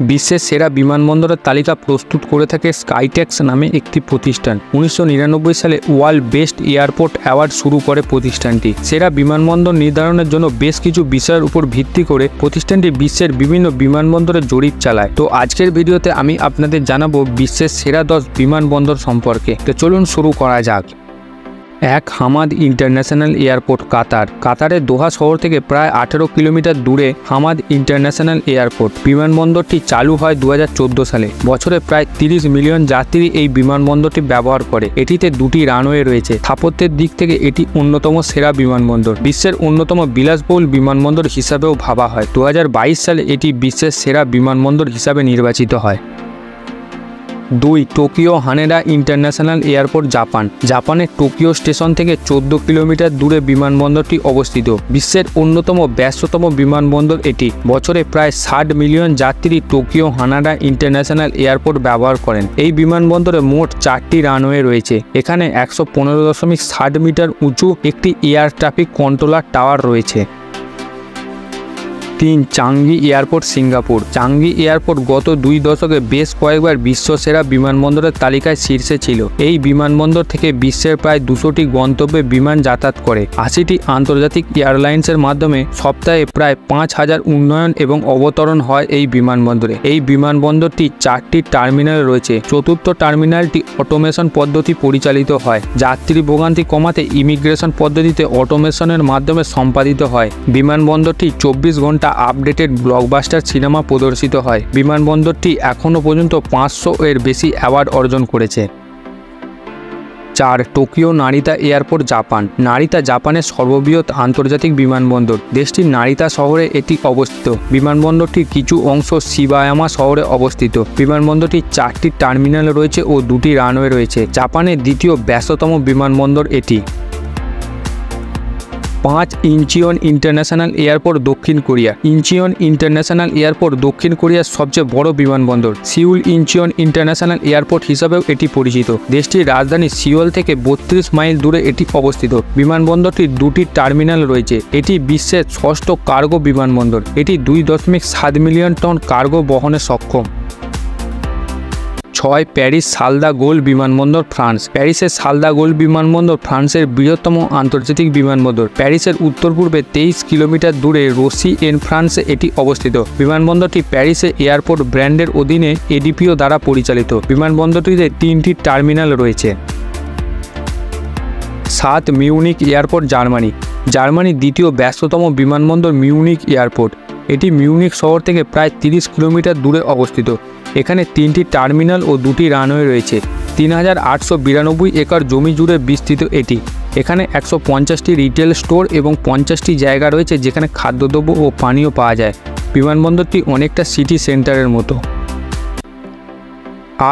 বিশ্বের সেরা বিমানবন্দরের তালিকা প্রস্তুত করে থাকে স্কাইটেক্স নামে একটি প্রতিষ্ঠান। উনিশশো নিরানব্বই সালে ওয়ার্ল্ড বেস্ট এয়ারপোর্ট অ্যাওয়ার্ড শুরু করে প্রতিষ্ঠানটি। সেরা বিমানবন্দর নির্ধারণের জন্য বেশ কিছু বিষয়ের উপর ভিত্তি করে প্রতিষ্ঠানটি বিশ্বের বিভিন্ন বিমানবন্দরে জরিপ চালায়। তো আজকের ভিডিওতে আমি আপনাদের জানাব বিশ্বের সেরা দশ বিমানবন্দর সম্পর্কে। তো চলুন শুরু করা যাক। এক হামাদ ইন্টারন্যাশনাল এয়ারপোর্ট, কাতার। কাতারের দোহা শহর থেকে প্রায় আঠেরো কিলোমিটার দূরে হামাদ ইন্টারন্যাশনাল এয়ারপোর্ট। বিমানবন্দরটি চালু হয় দু হাজার চোদ্দ সালে। বছরে প্রায় তিরিশ মিলিয়ন যাত্রী এই বিমানবন্দরটি ব্যবহার করে। এটিতে দুটি রানওয়ে রয়েছে। স্থাপত্যের দিক থেকে এটি অন্যতম সেরা বিমানবন্দর। বিশ্বের অন্যতম বিলাসবহুল বিমানবন্দর হিসাবেও ভাবা হয়। দু হাজার বাইশ সালে এটি বিশ্বের সেরা বিমানবন্দর হিসাবে নির্বাচিত হয়। দুই, Tokyo Haneda International Airport, Japan. জাপানের টোকিও স্টেশন থেকে চোদ্দ কিলোমিটার দূরে বিমানবন্দরটি অবস্থিত। বিশ্বের অন্যতম ব্যস্ততম বিমানবন্দর এটি। বছরে প্রায় ষাট মিলিয়ন যাত্রী টোকিও হানাডা ইন্টারন্যাশনাল এয়ারপোর্ট ব্যবহার করেন। এই বিমানবন্দরে মোট চারটি রানওয়ে রয়েছে। এখানে একশো পনেরো দশমিক ষাট মিটার উঁচু একটি এয়ার ট্রাফিক কন্ট্রোলার টাওয়ার রয়েছে। তিন, Changi Airport, Singapore. Changi Airport গত দুই দশকে বেশ কয়েকবার বিশ্বসেরা বিমানবন্দরের তালিকায় শীর্ষে ছিল। এই বিমানবন্দর থেকে বিশ্বের প্রায় দুশোটি গন্তব্যে বিমান যাতায়াত করে। আশিটি আন্তর্জাতিক এয়ারলাইন্সের মাধ্যমে সপ্তাহে প্রায় পাঁচ হাজার উন্নয়ন এবং অবতরণ হয় এই বিমানবন্দরে। এই বিমানবন্দরটি চারটি টার্মিনাল রয়েছে। চতুর্থ টার্মিনালটি অটোমেশন পদ্ধতি পরিচালিত হয়। যাত্রী ভোগান্তি কমাতে ইমিগ্রেশন পদ্ধতিতে অটোমেশনের মাধ্যমে সম্পাদিত হয়। বিমানবন্দরটি চব্বিশ ঘণ্টা আপডেটেড ব্লকবাস্টার সিনেমা প্রদর্শিত হয়। বিমানবন্দরটি এখনও পর্যন্ত পাঁচশো এর বেশি অ্যাওয়ার্ড অর্জন করেছে। চার, Tokyo Narita Airport, Japan. Narita জাপানের সর্ববৃহৎ আন্তর্জাতিক বিমানবন্দর। দেশটির নারিতা শহরে এটি অবস্থিত। বিমানবন্দরটির কিছু অংশ শিবায়ামা শহরে অবস্থিত। বিমানবন্দরটির চারটি টার্মিনাল রয়েছে ও দুটি রানওয়ে রয়েছে। জাপানের দ্বিতীয় ব্যস্ততম বিমানবন্দর এটি। পাঁচ ইঞ্চিয়ন ইন্টারন্যাশনাল এয়ারপোর্ট দক্ষিণ কোরিয়া। ইঞ্চিয়ন ইন্টারন্যাশনাল এয়ারপোর্ট দক্ষিণ কোরিয়ার সবচেয়ে বড় বিমানবন্দর। সিউল ইঞ্চিয়ন ইন্টারন্যাশনাল এয়ারপোর্ট হিসাবেও এটি পরিচিত। দেশটির রাজধানী সিওল থেকে বত্রিশ মাইল দূরে এটি অবস্থিত। বিমানবন্দরটির দুটি টার্মিনাল রয়েছে। এটি বিশ্বের ষষ্ঠ কার্গো বিমানবন্দর। এটি দুই দশমিক সাত মিলিয়ন টন কার্গো বহনে সক্ষম। ছয় প্যারিস সালদা গোল বিমানবন্দর ফ্রান্স। প্যারিসের সালদা গোল বিমানবন্দর ফ্রান্সের বৃহত্তম আন্তর্জাতিক বিমানবন্দর। প্যারিসের উত্তর পূর্বে তেইশ কিলোমিটার দূরে রোসি এন ফ্রান্সে এটি অবস্থিত। বিমানবন্দরটি প্যারিসে এয়ারপোর্ট ব্র্যান্ডের অধীনে এডিপিও দ্বারা পরিচালিত। বিমানবন্দরটিতে তিনটি টার্মিনাল রয়েছে। সাত মিউনিক এয়ারপোর্ট, জার্মানি। জার্মানির দ্বিতীয় ব্যস্ততম বিমানবন্দর মিউনিক এয়ারপোর্ট। এটি মিউনিক শহর থেকে প্রায় তিরিশ কিলোমিটার দূরে অবস্থিত। এখানে তিনটি টার্মিনাল ও দুটি রানওয়ে রয়েছে। তিন হাজার আটশো বিরানব্বই একর জমি জুড়ে বিস্তৃত এটি। এখানে একশো পঞ্চাশটি রিটেল স্টোর এবং পঞ্চাশটি জায়গা রয়েছে যেখানে খাদ্যদ্রব্য ও পানীয় পাওয়া যায়। বিমানবন্দরটি অনেকটা সিটি সেন্টারের মতো।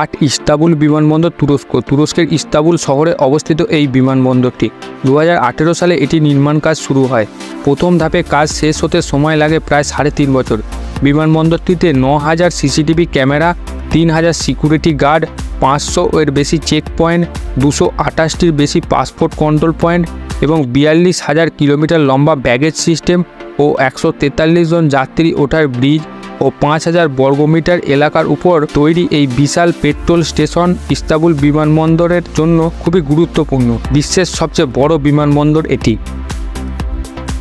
আট ইস্তাবুল বিমানবন্দর তুরস্ক। তুরস্কের ইস্তাবুল শহরে অবস্থিত এই বিমানবন্দরটি। দু হাজার আঠেরো সালে এটি নির্মাণ কাজ শুরু হয়। প্রথম ধাপে কাজ শেষ হতে সময় লাগে প্রায় সাড়ে তিন বছর। বিমানবন্দরটিতে ন হাজার সিসিটিভি ক্যামেরা তিন হাজার সিকিউরিটি গার্ড, পাঁচশো এর বেশি চেক পয়েন্ট দুশো আঠাশটির বেশি পাসপোর্ট কন্ট্রোল পয়েন্ট এবং বিয়াল্লিশ হাজার কিলোমিটার লম্বা ব্যাগেজ সিস্টেম ও একশো তেতাল্লিশ জন যাত্রী ওঠার ব্রিজ ও পাঁচ হাজার বর্গমিটার এলাকার উপর তৈরি এই বিশাল পেট্রোল স্টেশন ইস্তাবুল বিমানবন্দরের জন্য খুবই গুরুত্বপূর্ণ। বিশ্বের সবচেয়ে বড় বিমানবন্দর এটি।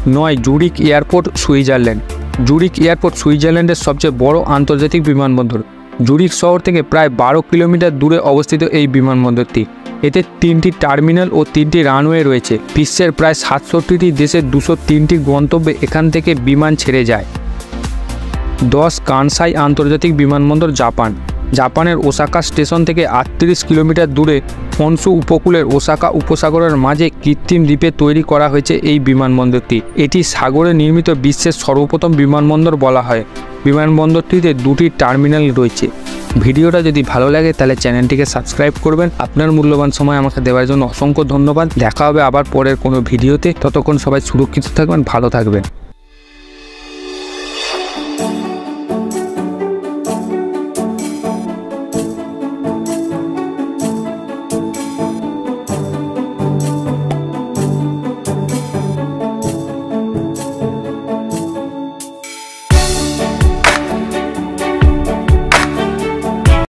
নয় Zurich Airport, Switzerland. Zurich Airport সুইজারল্যান্ডের সবচেয়ে বড় আন্তর্জাতিক বিমানবন্দর। জুরিক শহর থেকে প্রায় বারো কিলোমিটার দূরে অবস্থিত এই বিমানবন্দরটি। এতে তিনটি টার্মিনাল ও তিনটি রানওয়ে রয়েছে। বিশ্বের প্রায় সাতষট্টিটি দেশের দুশো তিনটি গন্তব্যে এখান থেকে বিমান ছেড়ে যায়। দশ কানসাই আন্তর্জাতিক বিমানবন্দর জাপান। জাপানের ওসাকা স্টেশন থেকে আটত্রিশ কিলোমিটার দূরে হনসু উপকূলের ওসাকা উপসাগরের মাঝে কৃত্রিম দ্বীপে তৈরি করা হয়েছে এই বিমানবন্দরটি। এটি সাগরে নির্মিত বিশ্বের সর্বপ্রথম বিমানবন্দর বলা হয়। বিমানবন্দরটিতে দুটি টার্মিনাল রয়েছে। ভিডিওটা যদি ভালো লাগে, তাহলে চ্যানেলটিকে সাবস্ক্রাইব করবেন। আপনার মূল্যবান সময় আমাকে দেওয়ার জন্য অসংখ্য ধন্যবাদ। দেখা হবে আবার পরের কোনো ভিডিওতে। ততক্ষণ সবাই সুরক্ষিত থাকবেন, ভালো থাকবেন।